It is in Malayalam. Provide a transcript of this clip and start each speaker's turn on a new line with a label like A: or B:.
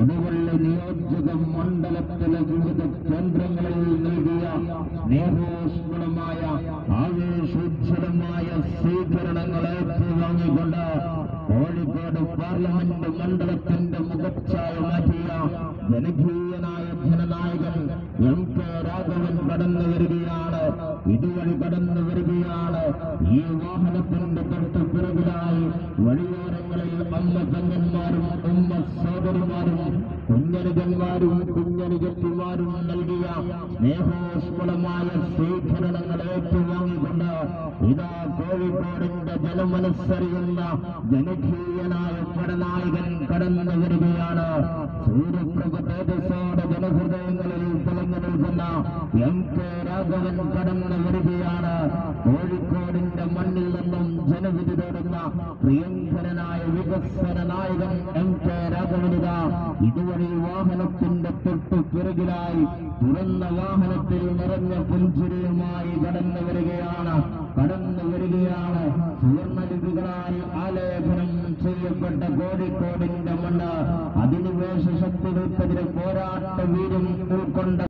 A: കൊടുവള്ളി നിയോജക മണ്ഡലത്തിലെ വിവിധ കേന്ദ്രങ്ങളിൽ നൽകിയ സ്നേഹോഷ്മളമായ ആവേശോജ്വലമായ സ്വീകരണങ്ങൾ ഏറ്റുവാങ്ങിക്കൊണ്ട് കോഴിക്കോട് പാർലമെന്റ് മണ്ഡലത്തിന്റെ മുഖച്ഛായ മാറ്റിയ ജനകീയനായ ജനനായകൻ എം കെ രാഘവൻ കടന്നു വരികയാണ്. ഇതുവഴി കടന്നു വരികയാണ്. ഈ വാഹനത്തിന്റെ തൊട്ട് പിറകിലായി വഴിയോരങ്ങളിൽ അമ്മ പെങ്ങന്മാരും കുഞ്ഞനുജന്മാരും കുഞ്ഞനുജത്തിമാരും നൽകിയ സ്നേഹോഷ്മളമായ സ്വീകരണങ്ങൾ ഏറ്റുവാങ്ങിക്കൊണ്ട് ഇതാ കോഴിക്കോടിന്റെ ജലമനുസരിയുന്ന ജനകീയനായ പടനായകൻ കടന്നു വരികയാണ്. സൂര്യപ്രഭ തേജസ്സോടെ ജനഹൃദയങ്ങളിൽ തിളങ്ങി നിൽക്കുന്ന എം കെ രാഘവൻ കടന്നു വരികയാണ്. കോഴിക്കോടിന്റെ മണ്ണിൽ നിന്നും ജനവിധി തേടുന്ന പ്രിയങ്കരനായ വികസന നായകൻ എം കെ രാഘവനിത ഇതുവഴി വാഹനത്തിന്റെ തൊട്ടു പിറകിലായി തുറന്ന വാഹനത്തിൽ നിറഞ്ഞ പുഞ്ചിരിയുമായി കടന്നു വരികയാണ്. കടന്നു വരികയാണ്. സുവർണലിപികളാൽ ആലേഖനം ചെയ്യപ്പെട്ട കോഴിക്കോടിന്റെ മണ്ണ്. അധിനിവേശ ശക്തികൾക്കെതിരെ പോരാട്ട ഉൾക്കൊണ്ട